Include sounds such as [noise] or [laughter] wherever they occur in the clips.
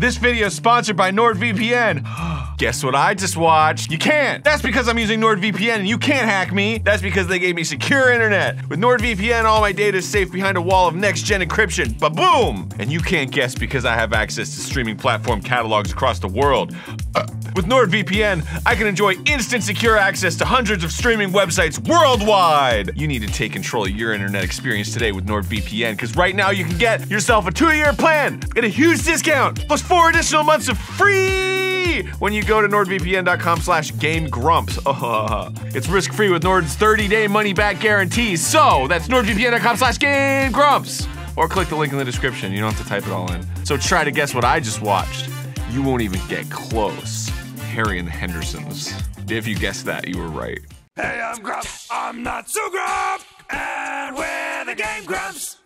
This video is sponsored by NordVPN. [gasps] Guess what I just watched? You can't. That's because I'm using NordVPN and you can't hack me. That's because they gave me secure internet. With NordVPN, all my data is safe behind a wall of next-gen encryption. Ba-boom! And you can't guess because I have access to streaming platform catalogs across the world. Uh, with NordVPN, I can enjoy instant secure access to hundreds of streaming websites worldwide. You need to take control of your internet experience today with NordVPN because right now you can get yourself a two-year plan, get a huge discount, plus four additional months of free when you go to nordvpn.com slash gamegrumps. Uh, [laughs] it's risk-free with Nord's 30-day money-back guarantee. So that's nordvpn.com slash gamegrumps. Or click the link in the description. You don't have to type it all in. So try to guess what I just watched. You won't even get close. Harry and the Hendersons. If you guessed that, you were right. Hey, I'm Grump. I'm not so Grump. And we're the Game Grumps.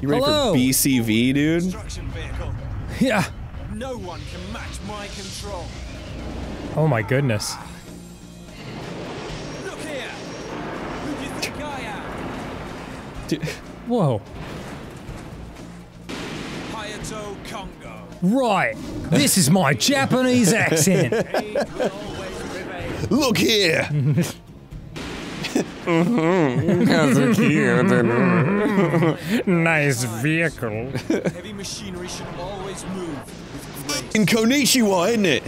You ready Hello. for BCV, dude? Yeah. No one can match my control. Oh my goodness. Look here. Who do you think I am? Dude, Whoa. Hayato Congo. Right. This is my Japanese accent. He will always prevail. Look here! Mm-hmm. [laughs] nice vehicle. Heavy machinery should always move. In Konnichiwa, isn't it?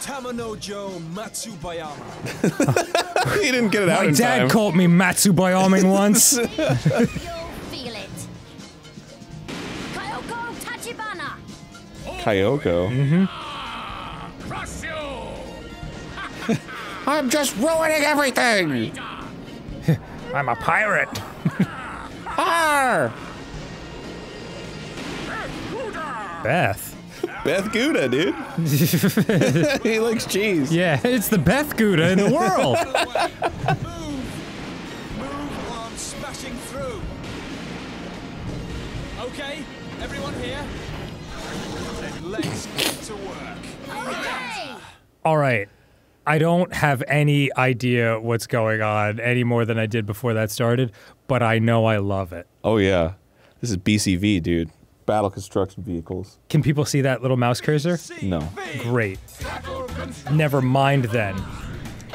Tamanojo [laughs] [laughs] Matsubayama. he didn't get it out My dad time. called me Matsubayaming once. Kyoko. Mm-hmm. [laughs] I'm just ruining everything! [laughs] I'm a pirate. [laughs] Arr! Beth. Beth Gouda, dude. he likes cheese. Yeah, it's the Beth Gouda in the world. Move! Move or smashing through. Okay, everyone here? Then let's get to work. Okay. All right. I don't have any idea what's going on any more than I did before that started, but I know I love it. Oh, yeah. This is BCV, dude. Battle Construction Vehicles. Can people see that little mouse cursor? No. Great. Never mind then.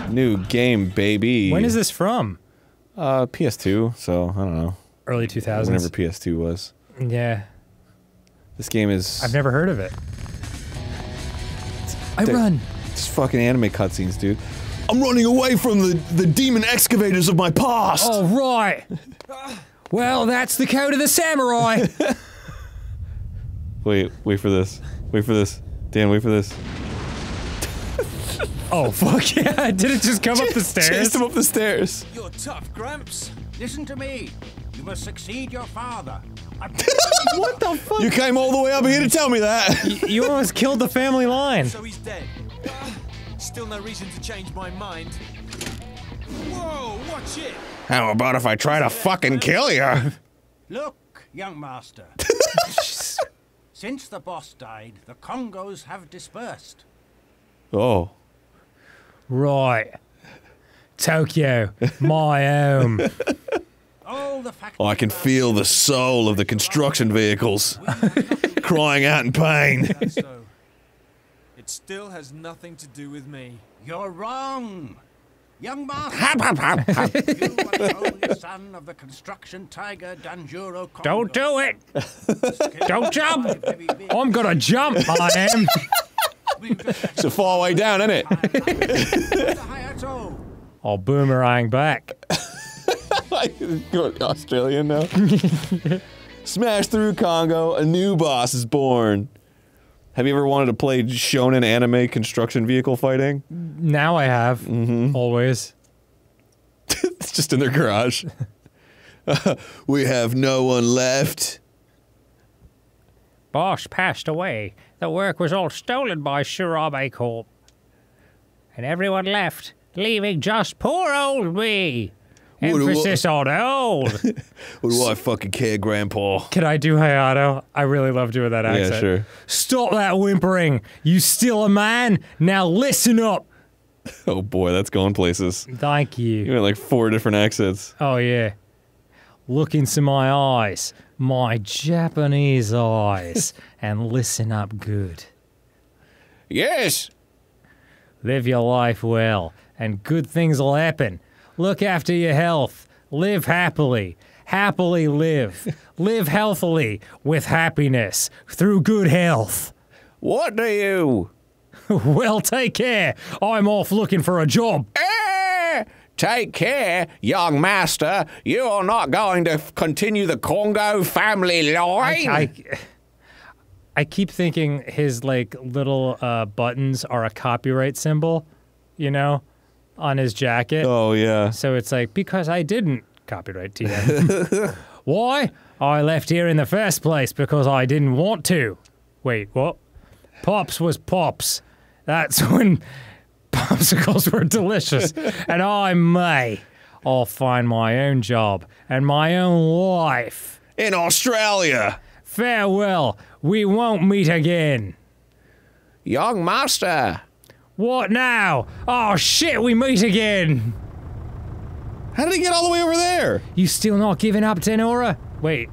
New game, baby. When is this from? Uh, PS2, so I don't know. Early 2000s. Whenever PS2 was. Yeah. This game is I've never heard of it. I run. just fucking anime cutscenes, dude. I'm running away from the, the demon excavators of my past! All right. Well, that's the code of the samurai. [laughs] Wait, wait for this. Wait for this. Dan, wait for this. oh fuck yeah! [laughs] Did it just come up the [laughs] Chased stairs? him up the stairs. You're tough, Gramps. Listen to me. You must succeed your father. I [laughs] What the fuck? You came all the way up here to tell me that. [laughs] You almost killed the family line. So he's dead. Still no reason to change my mind. Whoa, watch it! How about if I try to fucking kill you? Look, young master. [laughs] Since the boss died, the Congos have dispersed. Oh. Right. Tokyo, my home. All the factories. Oh, I can feel the soul of the construction vehicles crying out in pain. It still has nothing to do with me. You're wrong. Young master. you are the only son of the construction tiger Danjuro Kongo. Don't do it. Don't jump. I'm gonna jump. I am. It's a far way down, isn't it? I'll boomerang back. [laughs] Australian now. [laughs] Smash through Congo, a new boss is born. Have you ever wanted to play shonen anime construction vehicle fighting? Now I have. Mm-hmm. Always. [laughs] it's just in their garage. we have no one left. Boss passed away. The work was all stolen by Shirabe Corp. And everyone left, leaving just poor old me. What do I- Emphasis on old. What do I fucking care, Grandpa? Can I do Hayato? I really love doing that accent. Yeah, sure. Stop that whimpering. You still a man? Now listen up. [laughs] Oh boy, that's going places. Thank you. You had like four different accents. Oh, yeah. Look into my eyes. my Japanese eyes [laughs] and listen up good. Yes. Live your life well, and good things will happen. Look after your health. Live happily. Happily live. [laughs] live healthily with happiness through good health. What do you? [laughs] well, take care. I'm off looking for a job. Eh, take care, young master. You are not going to continue the Congo family line. I, I keep thinking his like little uh, buttons are a copyright symbol, you know, on his jacket. oh yeah. So it's like because I didn't copyright TM. [laughs] Why? I left here in the first place because I didn't want to. Wait, what? Pops was pops. That's [laughs] when popsicles were delicious, [laughs] and I may. I'll find my own job and my own life. In Australia. Farewell. We won't meet again. Young master. What now? Oh shit, we meet again. How did he get all the way over there? You still not giving up, Tenora? Wait,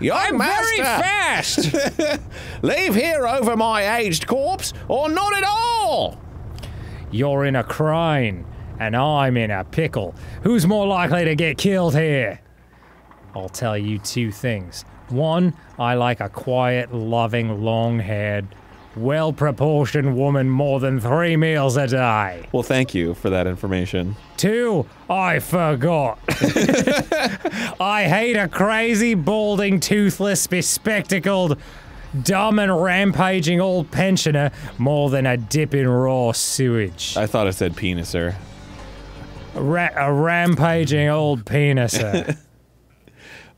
Young I'm master. very fast. [laughs] Leave here over my aged corpse, or not at all. You're in a crane, and I'm in a pickle. Who's more likely to get killed here? I'll tell you two things. One, I like a quiet, loving, long haired, well proportioned woman more than three meals a day. Well, thank you for that information. Two, I forgot. [laughs] I hate a crazy, balding, toothless, bespectacled, dumb and rampaging old pensioner more than a dip in raw sewage. I thought I said peniser. A, ra- a rampaging old peniser. [laughs]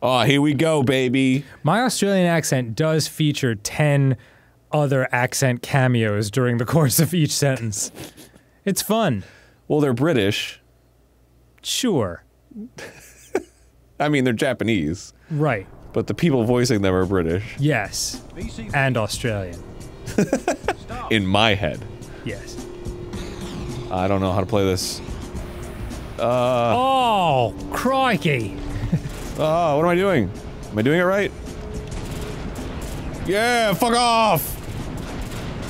Oh, here we go, baby. My Australian accent does feature 10 other accent cameos during the [laughs] course of each sentence. It's fun. Well, they're British. Sure. [laughs] I mean, they're Japanese, Right. but the people voicing them are British. Yes. And Australian. [laughs] In my head. Yes. I don't know how to play this. Uh, oh, crikey. Oh, what am I doing? Am I doing it right? Yeah, fuck off!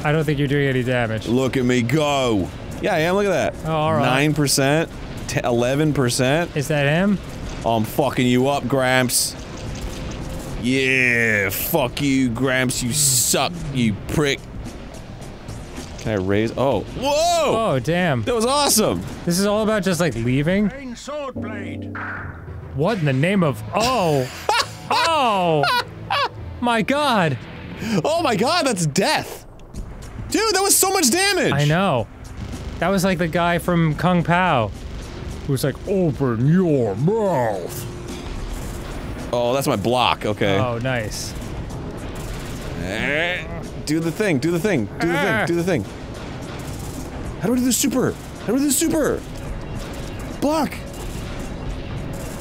I don't think you're doing any damage. Look at me go. Yeah, I am. Look at that. Oh, all right. 9%, 11%. Is that him? I'm fucking you up, Gramps. Yeah, fuck you, Gramps. You suck, you prick. Can I raise? Oh, whoa! Oh, damn. That was awesome. This is all about just like leaving? Green sword blade. What in the name of. Oh! [laughs] oh! My god! Oh my god, that's death. Dude, that was so much damage. I know. That was like the guy from Kung Pow. Who's like, open your mouth. Oh, that's my block. Okay. Oh, nice. Eh, Do the thing. Do the thing. Do the thing. Do the thing. How do I do the super? How do I do the super? Block.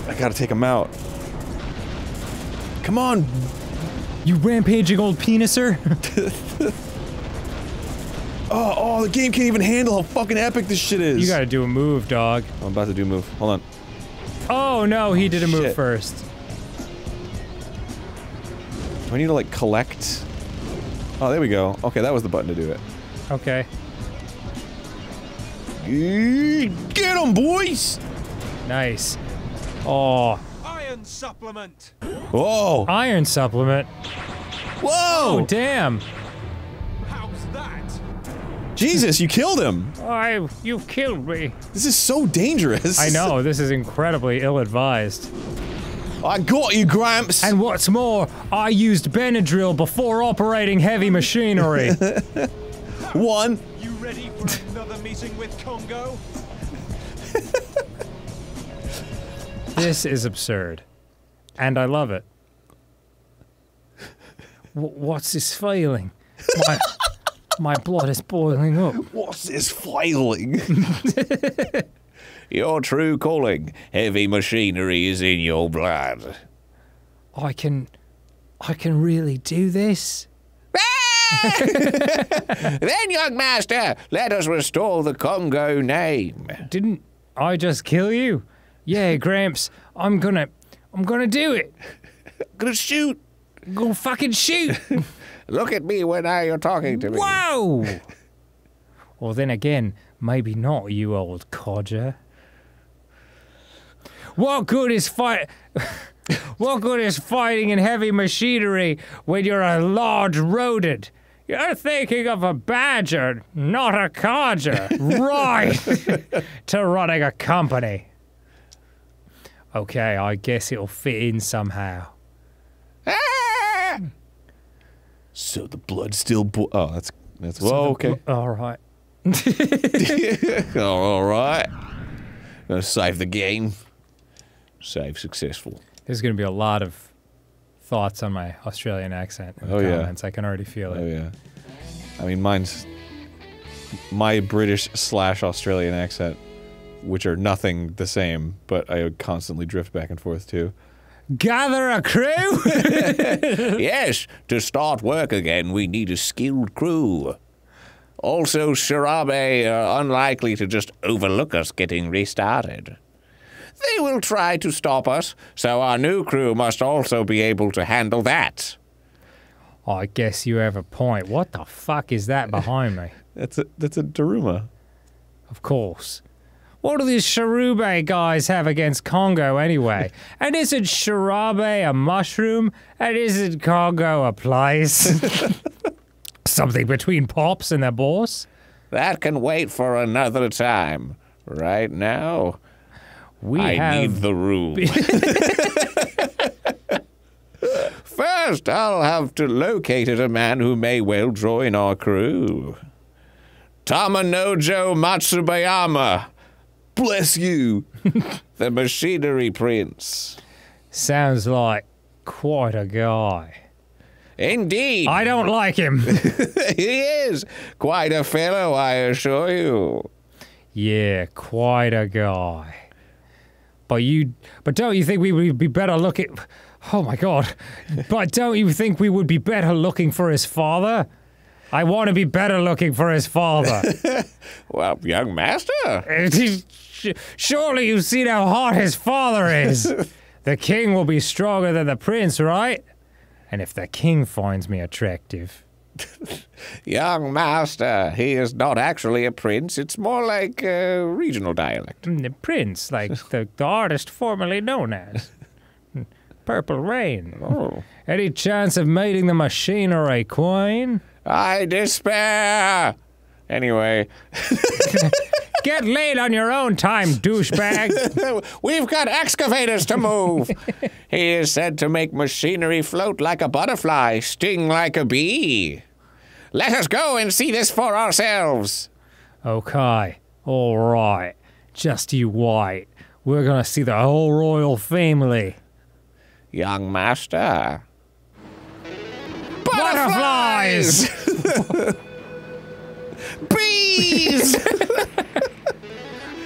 I gotta take him out. Come on. You rampaging old peniser? [laughs] Oh, oh, the game can't even handle how fucking epic this shit is. you gotta do a move, dog. I'm about to do a move. Hold on. Oh no, he did a move Shit. first. Do I need to like collect? Oh, there we go. Okay, that was the button to do it. Okay. Get them, boys! Nice. Oh, Iron supplement. Whoa! iron supplement. Whoa! Oh, damn. How's that? Jesus, you killed him! I, you've killed me. This is so dangerous. I know, this is incredibly ill-advised. I got you, Gramps! And what's more, I used Benadryl before operating heavy machinery. [laughs] One. You ready for [laughs] another meeting with Congo? this is absurd. And I love it. W- what's this feeling? My, [laughs] my blood is boiling up. What's this flailing? [laughs] your true calling. Heavy machinery is in your blood. I can, I can really do this? [laughs] Then, young master, let us restore the Congo name. Didn't I just kill you? Yeah, Gramps, I'm gonna, I'm gonna do it. Gonna shoot. Go fucking shoot. [laughs] Look at me when I you're talking to me. Whoa! [laughs] well, then again, maybe not, you old codger. What good is fight? [laughs] what good is fighting in heavy machinery when you're a large rodent? You're thinking of a badger, not a codger, [laughs] right? to running a company. Okay, I guess it'll fit in somehow. So the blood still bo- Oh, that's that's well, okay. All right. [laughs] All right. Gonna save the game. Save successful. There's going to be a lot of thoughts on my Australian accent in the Oh, yeah. comments. I can already feel it. Oh yeah. I mean, mine's my British slash Australian accent, which are nothing the same, but I would constantly drift back and forth too. Gather a crew? [laughs] yes, to start work again, we need a skilled crew. Also, Shirabe are unlikely to just overlook us getting restarted. They will try to stop us, so our new crew must also be able to handle that. I guess you have a point. What the fuck is that behind me? [laughs] That's a that's a Daruma. Of course. What do these Sharube guys have against Congo anyway? [laughs] and isn't Sharabe a mushroom? And isn't Congo a place? [laughs] Something between Pops and their boss? That can wait for another time. Right now, We I have. need the room. [laughs] First, I'll have to locate a man who may well join our crew. Tamanojo Matsubayama. Bless you. [laughs] the machinery prince. Sounds like quite a guy. Indeed. I don't like him. [laughs] he is quite a fellow, I assure you. Yeah, quite a guy. But you, but don't you think we would be better looking? Oh my god! But don't you think we would be better looking for his father? I want to be better looking for his father. [laughs] Well, young master. Surely you've seen how hot his father is. [laughs] The king will be stronger than the prince, right? And if the king finds me attractive, [laughs] Young master, he is not actually a prince. It's more like a regional dialect. mm, the prince, like [laughs] the, the artist formerly known as Purple Rain. Oh. Any chance of mating the machinery queen? I despair. Anyway, Get laid on your own time, douchebag. [laughs] we've got excavators to move. [laughs] he is said to make machinery float like a butterfly, sting like a bee. Let us go and see this for ourselves. okay, all right. Just you wait. We're gonna see the whole royal family. Young master. Butterflies! [laughs] Bees!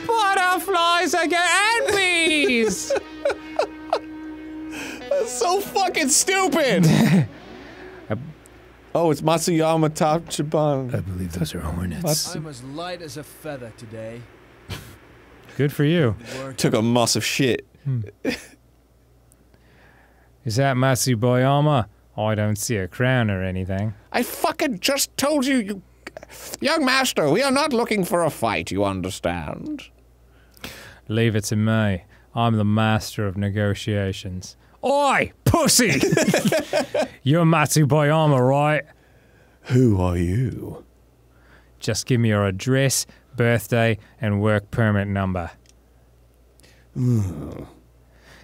Butterflies again and bees! That's so fucking stupid. [laughs] oh, it's Matsuyama Tachiban. I believe those are hornets. I'm as light as a feather today. Good for you. Took a massive shit. Hmm. Is that Matsubayama? Oh, I don't see a crown or anything. I fucking just told you, you. Young master, we are not looking for a fight, you understand? Leave it to me. I'm the master of negotiations. Oi, pussy! [laughs] You're Matsubayama, right? Who are you? Just give me your address, birthday, and work permit number. Hmm.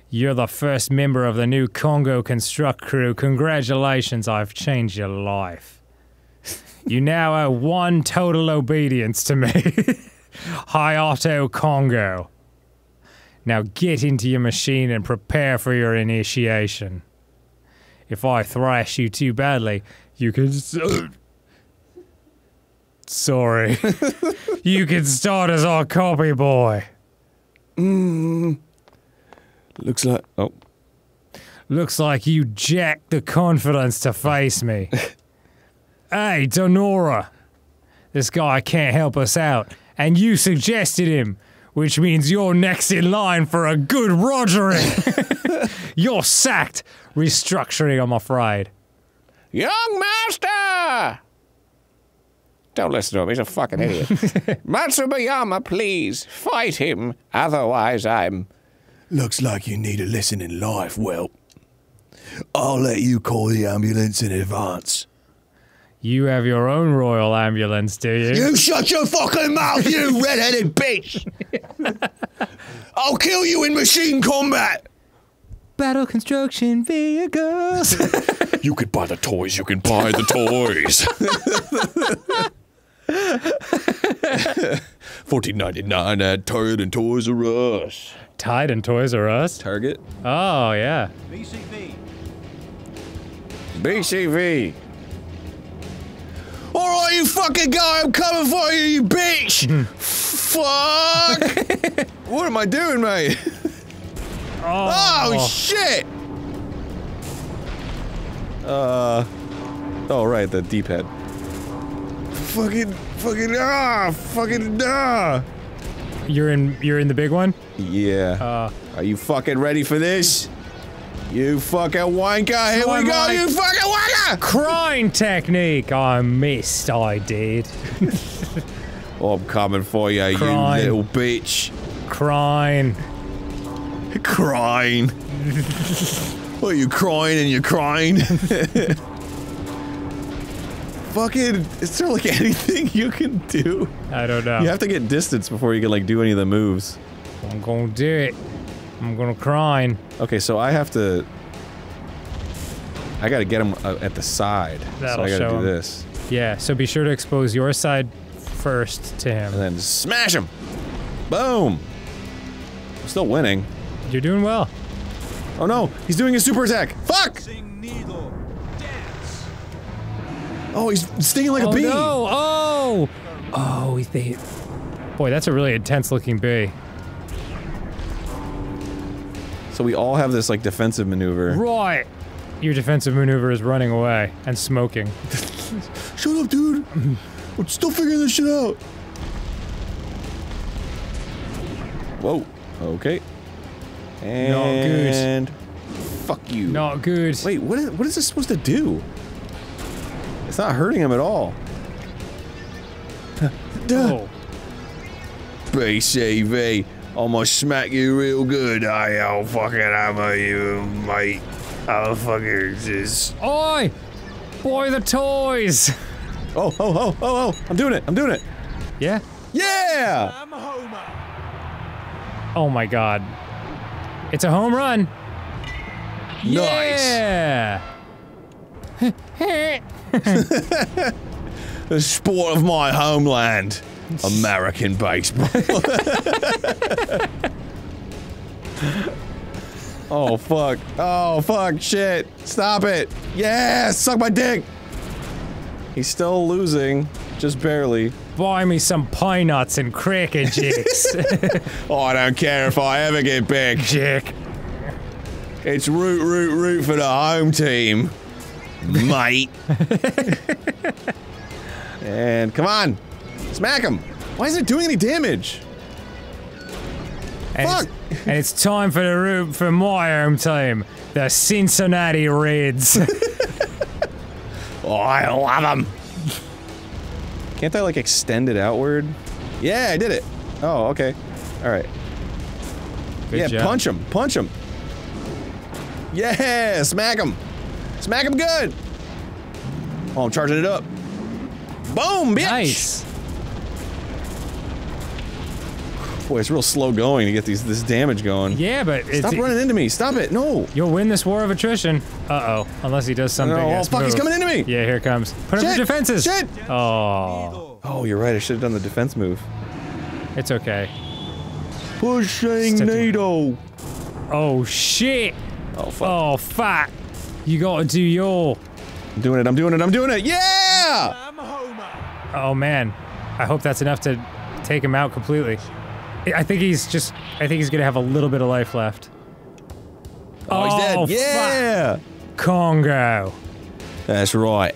You're the first member of the new Congo Construct crew. Congratulations, I've changed your life. You now owe one total obedience to me. [laughs] Hayato Congo. Now get into your machine and prepare for your initiation. If I thrash you too badly, you can. Sorry. [laughs] you can start as our copy boy. Mm. Looks like. Oh. Looks like you jacked the confidence to face me. [laughs] hey, Donora. This guy can't help us out, and you suggested him. Which means you're next in line for a good rogering. [laughs] you're sacked. Restructuring, I'm afraid. Young master! Don't listen to him, he's a fucking idiot. [laughs] Matsubayama, please, fight him. Otherwise, I'm. Looks like you need a lesson in life, Whelp. I'll let you call the ambulance in advance. You have your own royal ambulance, do you? You shut your fucking mouth, you [laughs] red-headed bitch! [laughs] I'll kill you in machine combat! Battle construction vehicles. [laughs] You can buy the toys, you can buy the toys. Fourteen ninety nine at Target and Toys R Us. Tide and Toys R Us. Target? Oh yeah. BCV. BCV. Alright, you fucking guy, I'm coming for you, you bitch! Fuck! [laughs] What am I doing, mate? Oh, shit! Uh. Oh, right, the D-pad. Fucking, fucking, ah! Fucking, ah! You're in. You're in the big one. Yeah. Uh, Are you fucking ready for this? You fucking wanker! Here we go, you fucking wanker! crying technique. I missed. I did. Oh, [laughs] I'm coming for you, you little bitch. Crying. Crying. [laughs] what, are you crying and you're crying? [laughs] fucking, is there like anything you can do? I don't know. You have to get distance before you can like do any of the moves. I'm gonna do it. I'm gonna crying. Okay, so I have to. I gotta get him uh, at the side. That'll so I gotta show do him. this. Yeah. So be sure to expose your side first to him. And then smash him! Boom! I'm still winning. You're doing well. Oh no, he's doing his super attack! Fuck! Sing needle. Dance. Oh, he's stinging like oh a bee! Oh no! Oh! Oh, he's the. Boy, that's a really intense looking bee. So we all have this like defensive maneuver. Right. Your defensive maneuver is running away and smoking. [laughs] Shut up, dude! [laughs] I'm still figuring this shit out! Whoa. Okay. good. And fuck you. Not good. Wait, what is what is this supposed to do? It's not hurting him at all. [laughs] Oh. BCV, I'm gonna smack you real good. I will fucking hammer you, mate. I'll fucking just. Oi! Boy, the toys! Oh, oh, oh, oh, oh! I'm doing it! I'm doing it! Yeah? Yeah! I'm Homer. Oh my god. It's a home run. Nice. Yeah! [laughs] [laughs] The sport of my homeland. American baseball. [laughs] Oh fuck! Oh fuck! Shit! Stop it! Yeah! Suck my dick! He's still losing, just barely. Buy me some pine nuts and cracker jicks. [laughs] oh, I don't care if I ever get big. Jick. It's root, root, root for the home team, mate. [laughs] And come on! Smack him! Why isn't it doing any damage? And Fuck! It's, and it's time for the room for my home team, the Cincinnati Reds. [laughs] Oh, I love them. Can't I like extend it outward? Yeah, I did it. Oh, okay. All right. Good yeah, job. punch him. Punch him. Yeah, smack him. Smack him good. Oh, I'm charging it up. Boom, bitch. Nice. Boy, it's real slow going to get these this damage going. Yeah, but it's, Stop running into me. Stop it. No. you'll win this war of attrition. Uh oh. Unless he does something. No, oh, fuck, he's coming into me. Yeah, here it comes. Put up your defenses. shit. Oh, Oh, you're right. I should have done the defense move. it's okay. Pushing Step to- needle. Oh shit. Oh, fuck. Oh fuck. You gotta do your. I'm doing it. I'm doing it. I'm doing it. Yeah. I'm Homer. Oh man. I hope that's enough to take him out completely. I- I think he's just. I think he's gonna have a little bit of life left. Oh, he's dead. fuck. Yeah. Congo. That's right.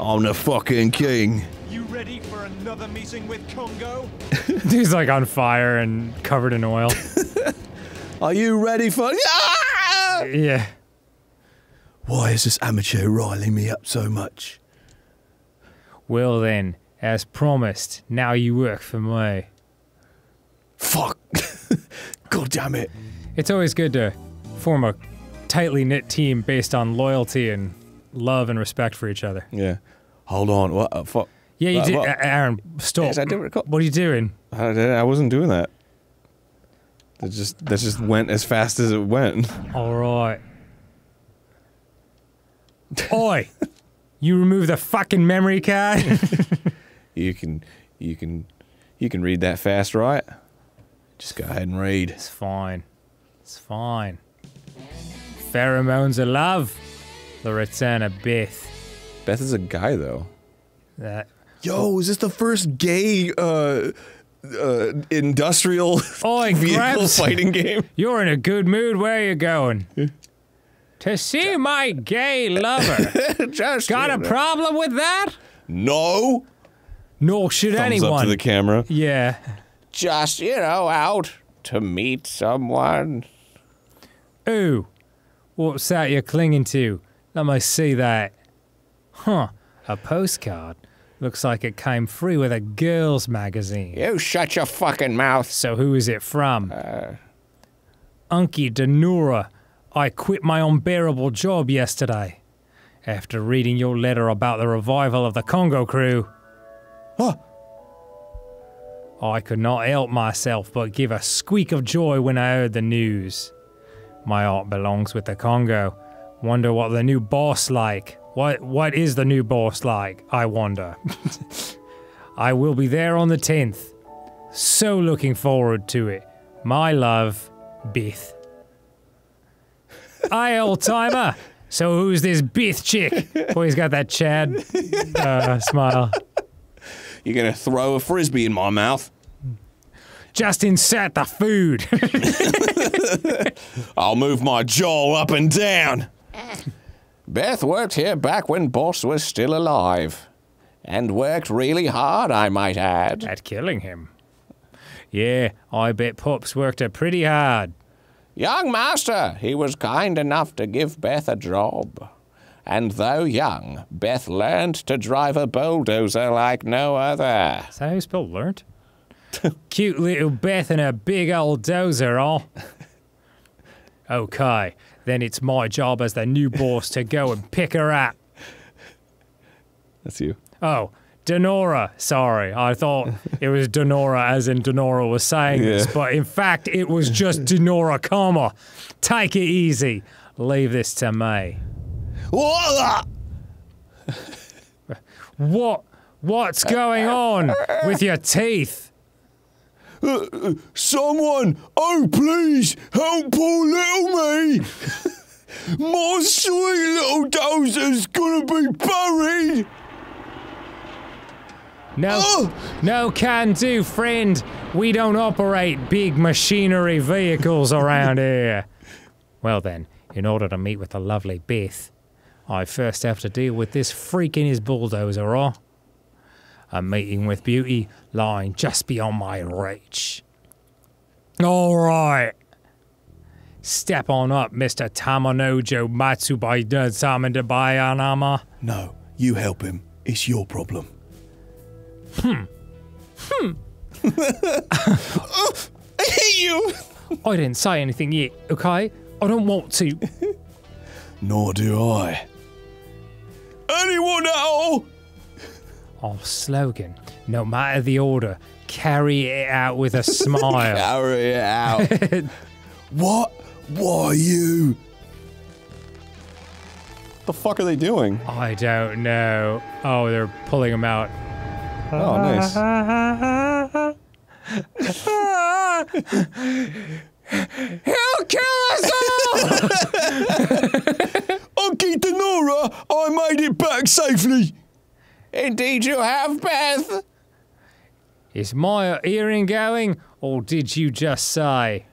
I'm the fucking king. You ready for another meeting with Congo? [laughs] He's like on fire and covered in oil. [laughs] Are you ready for? Ah! yeah. Why is this amateur riling me up so much? Well then, as promised, now you work for me. Fuck! [laughs] God damn it! It's always good to form a tightly knit team based on loyalty and love and respect for each other. Yeah. Hold on. What? Uh, fuck. Yeah, you Uh, did. what? Arin, stop. Yes, I did record- What are you doing? I, did- I wasn't doing that. That just that just went as fast as it went. [laughs] All right. Oi! You remove the fucking memory card? [laughs] You can you can you can read that fast, right? Just go ahead and read. it's fine. It's fine. Pheromones of love. The return of Beth. Beth is a guy though. That. Yo, is this the first gay uh uh industrial [laughs] Oi, vehicle Gramps. fighting game? [laughs] You're in a good mood. Where are you going? [laughs] to see my gay lover. Just Got a problem with that? No. Nor should Thumbs anyone. up to the camera. yeah. Just you know, out to meet someone. Ooh, what's that you're clinging to? Let me see that. Huh, a postcard. Looks like it came free with a girls' magazine. You shut your fucking mouth. So who is it from? Uh. Unky Denora. I quit my unbearable job yesterday. After reading your letter about the revival of the Congo crew. Huh. I could not help myself but give a squeak of joy when I heard the news. My art belongs with the Congo. Wonder what the new boss like. What what is the new boss like? I wonder. [laughs] I will be there on the 10th. So looking forward to it. My love, Beth. [laughs] Hi, old timer. So who's this Beth chick? Boy, he's got that Chad uh, smile. You're gonna throw a frisbee in my mouth. Just insert the food. [laughs] I'll move my jaw up and down. Beth worked here back when Boss was still alive. And worked really hard, I might add. At killing him. Yeah, I bet Pops worked her pretty hard. Young master, he was kind enough to give Beth a job. And though young, Beth learned to drive a bulldozer like no other. Is that how you spell learnt? [laughs] Cute little Beth and her big old dozer, huh? [laughs] Okay, then it's my job as the new boss to go and pick her up. That's you. Oh, Denora. Sorry, I thought it was Denora as in Denora was saying this, but in fact it was just Denora, comma. Take it easy. Leave this to me. [laughs] What? What's going on with your teeth? Someone, oh please, help poor little me! [laughs] My sweet little dozer's gonna be buried! No, Oh! no can do, friend. We don't operate big machinery vehicles around [laughs] here. Well then, in order to meet with the lovely Beth, I first have to deal with this freak in his bulldozer, or a meeting with beauty lying just beyond my reach. All right. Step on up, Mr. Tamanojo Matsubai. No, you help him. It's your problem. Hmm. Hmm. oh, I hate you! I didn't say anything yet, okay? I don't want to. [laughs] Nor do I. Anyone at all? Our slogan, no matter the order, carry it out with a [laughs] smile. Carry it out. [laughs] what? Why are you? The fuck are they doing? I don't know. Oh, they're pulling him out. Oh, nice. [laughs] He'll kill us all! Unky Denora, I made it back safely. Indeed, you have, Beth. Is my earring going, or did you just say?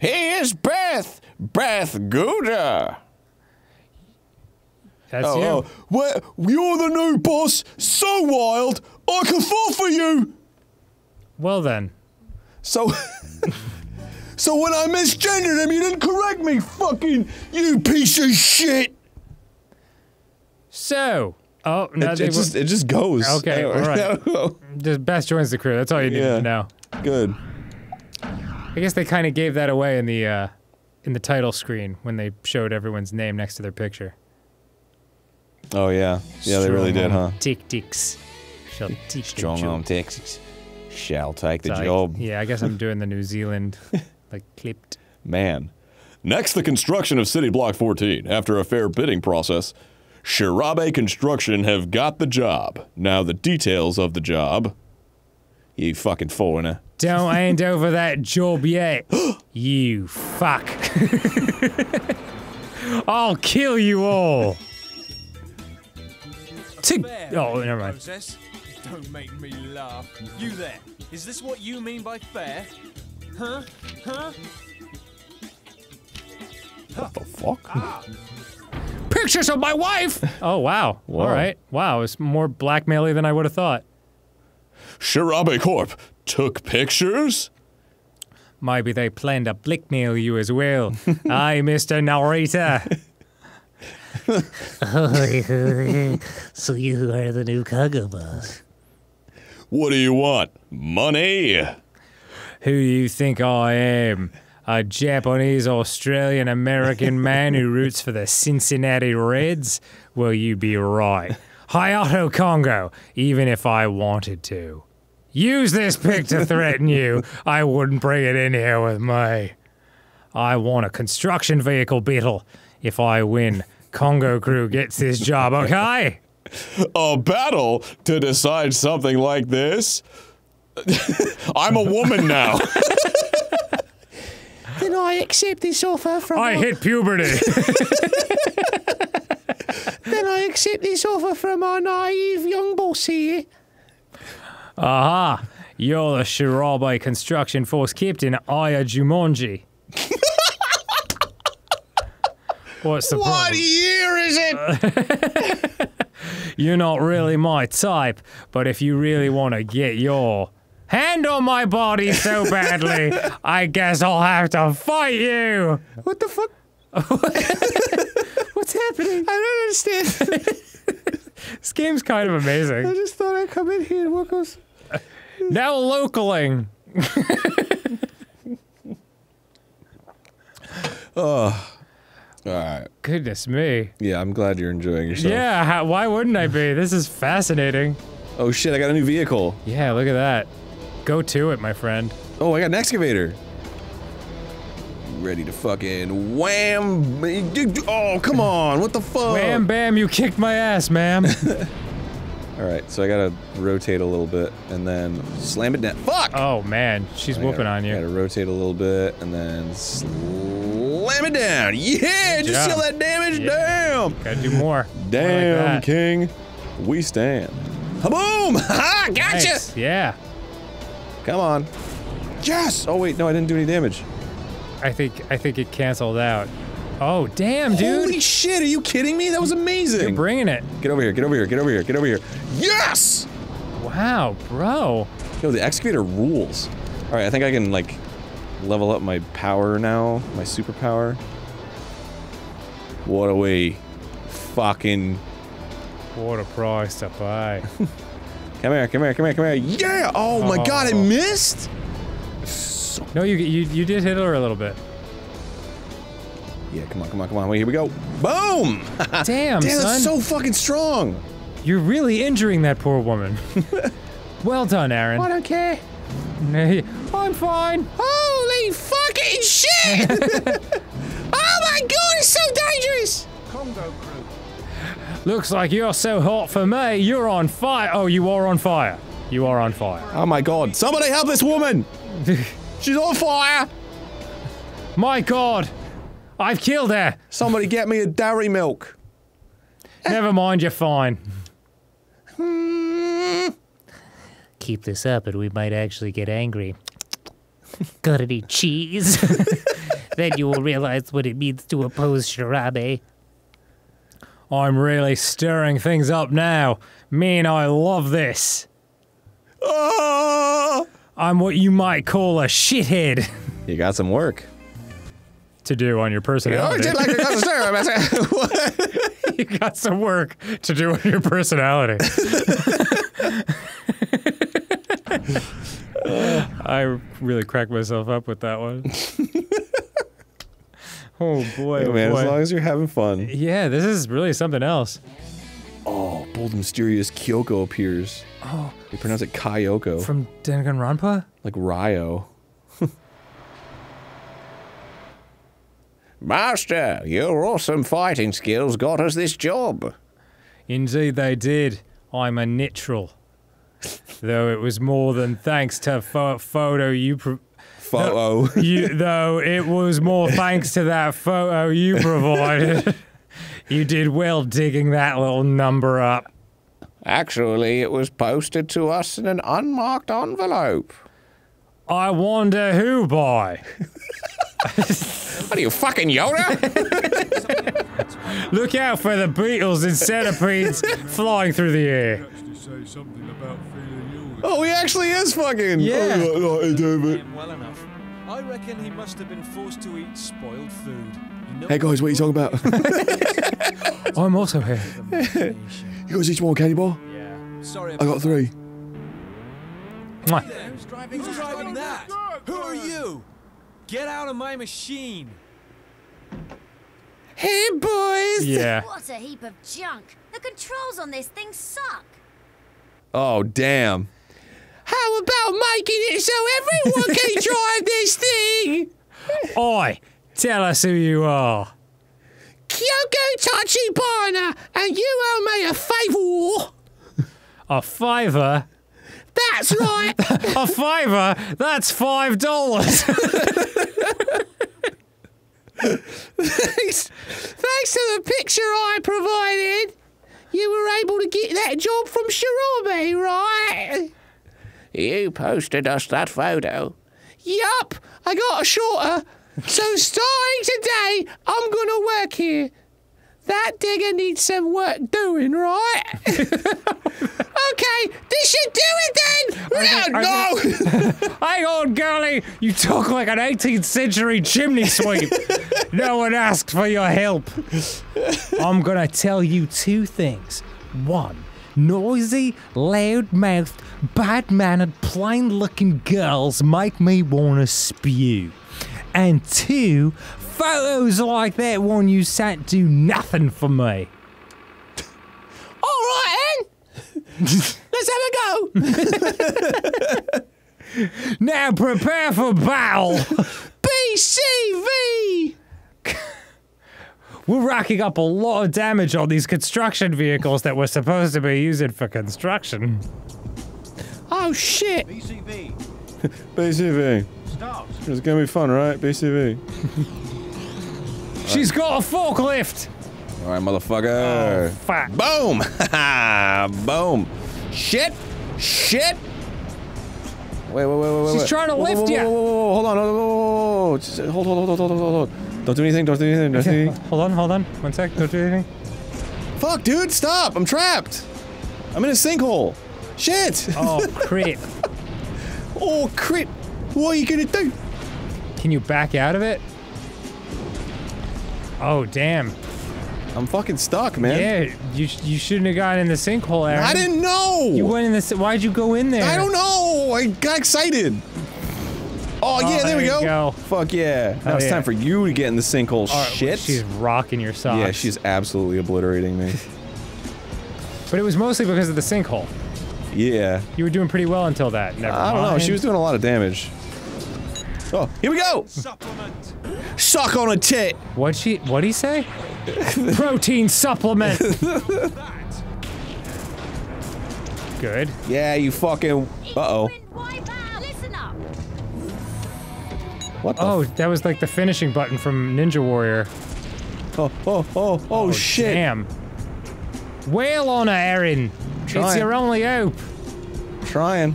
He is Beth. Beth Gouda! That's Oh, you. oh, well, you're the new boss. So wild. I can fall for you. Well then, So, [laughs] so when I misgendered him, you didn't correct me, fucking you piece of shit. so oh no, It, it just it just goes. Okay, all right. I don't know. just Beth joins the crew. That's all you need Yeah. to know. Good. I guess they kind of gave that away in the uh, in the title screen when they showed everyone's name next to their picture. Oh yeah, yeah, they really did, huh? Tactics. Shall teach the Strong arm Texas shall take the like- job. Yeah, I guess I'm [laughs] doing the New Zealand like clipped. Man. Next, the construction of City Block 14. After a fair bidding process, Shirabe Construction have got the job. Now, the details of the job. You fucking foreigner. Don't [laughs] hand over that job yet, [gasps] you fuck. I'll kill you all. To oh, never mind. Process. Don't make me laugh. You there. Is this what you mean by fair? Huh? Huh? What the fuck? Ah. Pictures of my wife. [laughs] Oh wow. Whoa. All right. Wow, it's more blackmaily than I would have thought. Shirabe Corp took pictures? Maybe they planned to blackmail you as well. [laughs] Aye, Mr. Narrator. [laughs] so you are the new Congo. What do you want? Money? Who do you think I am? A Japanese Australian American [laughs] man who roots for the Cincinnati Reds? Well, you'd be right. Hayato Congo, even if I wanted to. Use this pic to [laughs] threaten you. I wouldn't bring it in here with me. I want a construction vehicle battle. If I win, Congo crew gets this job, [laughs] okay? A battle to decide something like this? I'm a woman now. Then I accept this offer from I hit puberty. [laughs] then I accept this offer from our naive young boss here. Aha! You're the Shirabe Construction Force captain, Aya Jumonji. [laughs] What's the problem? year is it? [laughs] You're not really my type, but if you really want to get your hand on my body so [laughs] badly, I guess I'll have to fight you. What the fuck? [laughs] What's happening? I don't understand. [laughs] This game's kind of amazing. I just thought I'd come in here and work on. Now localing. Oh. All right. Goodness me. Yeah, I'm glad you're enjoying yourself. Yeah, how, why wouldn't I be? This is fascinating. Oh shit, I got a new vehicle. Yeah, look at that. Go to it, my friend. Oh, I got an excavator. Ready to fucking wham. Oh, come on. What the fuck? Wham bam, you kicked my ass, ma'am. [laughs] All right, so I gotta rotate a little bit and then slam it down. Fuck! oh man, she's whooping gotta- on you. Gotta rotate a little bit and then slam it down. Yeah, just see that damage? Yeah. Damn! Gotta do more. [laughs] Damn, that. King. We stand. Boom! [laughs] Ha! Gotcha! Nice. Yeah. Come on. Yes! Oh, wait, no, I didn't do any damage. I think I think it canceled out. Oh damn, dude. Holy shit, are you kidding me? That was amazing. You're bringing it. get over here, get over here, get over here, get over here. Yes! Wow, bro. Yo, the excavator rules. All right, I think I can like level up my power now, my superpower. What a way, fucking What a price to pay. [laughs] come here, come here, come here, come here. Yeah! Oh, my god, I Oh. missed. no, you you you did hit her a little bit. Yeah, come on, come on, come on. Wait, here we go. Boom! [laughs] Damn, Damn, son. that's so fucking strong. You're really injuring that poor woman. [laughs] well done, Arin. I don't care. I'm fine. Holy fucking shit! [laughs] oh my god, it's so dangerous! Congo crew. Looks like you're so hot for me. You're on fire. Oh, you are on fire. You are on fire. Oh my god! Somebody help this woman! [laughs] She's on fire! My God, I've killed her. Somebody get me a dairy milk. Never mind, you're fine. [laughs] Keep this up and we might actually get angry. [laughs] Got any cheese? then you will realize what it means to oppose Shirabe. I'm really stirring things up now. Me and I love this. Oh! I'm what you might call a shithead You got some work. to do on your Oh, personality. just like across [laughs] the you got some work to do on your personality. [laughs] I really cracked myself up with that one. [laughs] oh boy, Hey, oh man, boy. as long as you're having fun. yeah, this is really something else. Oh, bold and mysterious Kyoko appears. Oh, They pronounce it Kyoko, from Danganronpa. like Ryo. [laughs] Master, your awesome fighting skills got us this job. Indeed, they did. I'm a neutral. [laughs] Though it was more than thanks to pho- photo you. Pro- Photo. you [laughs] though it was more thanks to that photo you provided. [laughs] you did well digging that little number up. Actually, it was posted to us in an unmarked envelope. I wonder who by. [laughs] What are you, fucking Yoda? Look out for the beetles and centipedes flying through the air. Oh, he actually is fucking. Yeah. Oh, hey, David. him well enough. I reckon he must have been forced to eat spoiled food. You know Hey guys, what are you talking about? [laughs] I'm also here. [laughs] you guys each want a candy bar? Yeah. Sorry. I got three. Mwah. Who's driving Who's driving that? Who are you? Get out of my machine. hey, boys! Yeah. [laughs] What a heap of junk. The controls on this thing suck. Oh, damn. How about making it so everyone can [laughs] drive this thing? Oi, tell us who you are. Kyoko Tachibana, and you owe me a favour. A fiver? That's right. [laughs] A fiver? That's five dollars. thanks, thanks to the picture I provided, you were able to get that job from Shiromi, right? You posted us that photo. Yup, I got a shorter. So starting today, I'm gonna work here. That digger needs some work doing, right? [laughs] okay, this should do it then. I no, [laughs] Hang on, girlie. You talk like an 18th century chimney sweep. [laughs] no one asked for your help. I'm gonna tell you two things. One, noisy, loud-mouthed, bad-mannered, plain-looking girls make me wanna spew. And two, photos like that one you sent do nothing for me. All right, then. [laughs] Let's have a go. [laughs] Now prepare for battle. [laughs] BCV. We're racking up a lot of damage on these construction vehicles that we're supposed to be using for construction. Oh shit. BCV. BCV. Start. It's gonna be fun, right? BCV. She's got a forklift. All right, motherfucker. Fuck. Boom! Boom! Shit! Shit! Wait, wait, wait, wait, wait. She's trying to Whoa, whoa, lift whoa, ya. Whoa, whoa, whoa, hold on, hold on, whoa, whoa, whoa, whoa. Just hold, hold, hold, hold, hold, hold, hold. Don't do anything, don't do anything, don't do anything. [laughs] Hold on, hold on. One sec. Don't do anything. Fuck, dude, stop! I'm trapped! I'm in a sinkhole! Shit! Oh, crap. [laughs] Oh, crit! What are you gonna do? Can you back out of it? Oh, damn. I'm fucking stuck, man. Yeah, you sh- you shouldn't have gotten in the sinkhole, Arin. I didn't know! You went in the. s- Why'd you go in there? I don't know! I got excited! Oh, yeah, there, we go. go. Fuck yeah. Now Oh, it's yeah. time for you to get in the sinkhole. All right, Shit. She's rocking your socks. yeah, she's absolutely obliterating me. [laughs] But it was mostly because of the sinkhole. Yeah. You were doing pretty well until that. Never I don't know. She was doing a lot of damage. Oh, here we go. Supplement. Suck on a tit. What'd she? What'd he say? [laughs] Protein supplement. [laughs] Good. Yeah, you fucking. Uh What? Oh, that was like the finishing button from Ninja Warrior. oh, oh, oh, oh, shit. Damn. Wail on her, Arin. It's your only hope. Trying.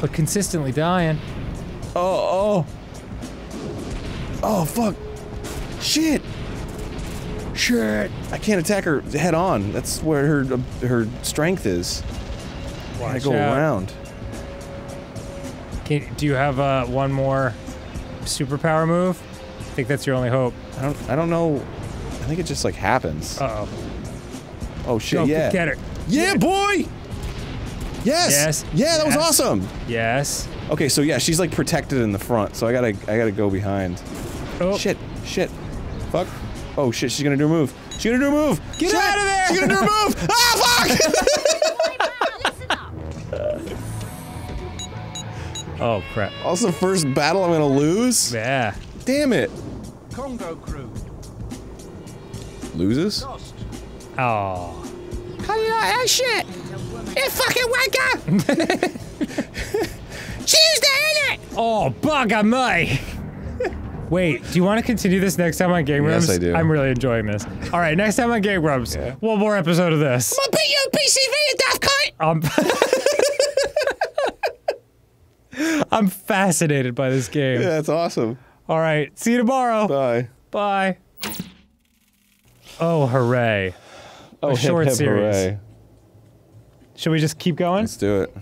But consistently dying. Oh, oh. Oh, fuck. Shit. Shit. I can't attack her head on. That's where her her strength is. Gotta go out. around. Can, do you have uh, one more superpower move? I think that's your only hope. I don't. I don't know. I think it just like happens. Uh oh. oh shit! Go yeah. get it. Yeah, boy. Yes. Yes, Yeah, that was awesome. Yes. Okay, so yeah, she's like protected in the front, so I gotta. I gotta go behind. Oh. Shit. Shit. Fuck. Oh shit! She's gonna do a move. She's gonna do a move. Get Shit, out of there! She's gonna do a move. ah fuck! [laughs] Oh crap. also, first battle I'm gonna lose. Yeah. Damn it. Congo crew. Loses. Lost. Oh. How do you like that shit? You fucking wanker! [laughs] Tuesday, innit? Oh, bugger me! Wait, do you want to continue this next time on Game Grumps? Yes, I do. I'm really enjoying this. All right, next time on Game Grumps, one more episode of this. I'll beat you at BCV, you daft cunt! Um, [laughs] I'm fascinated by this game. Yeah, that's awesome. All right, see you tomorrow. Bye. Bye. Oh, hooray. Oh, A hip, short hip, series. hooray. Should we just keep going? Let's do it.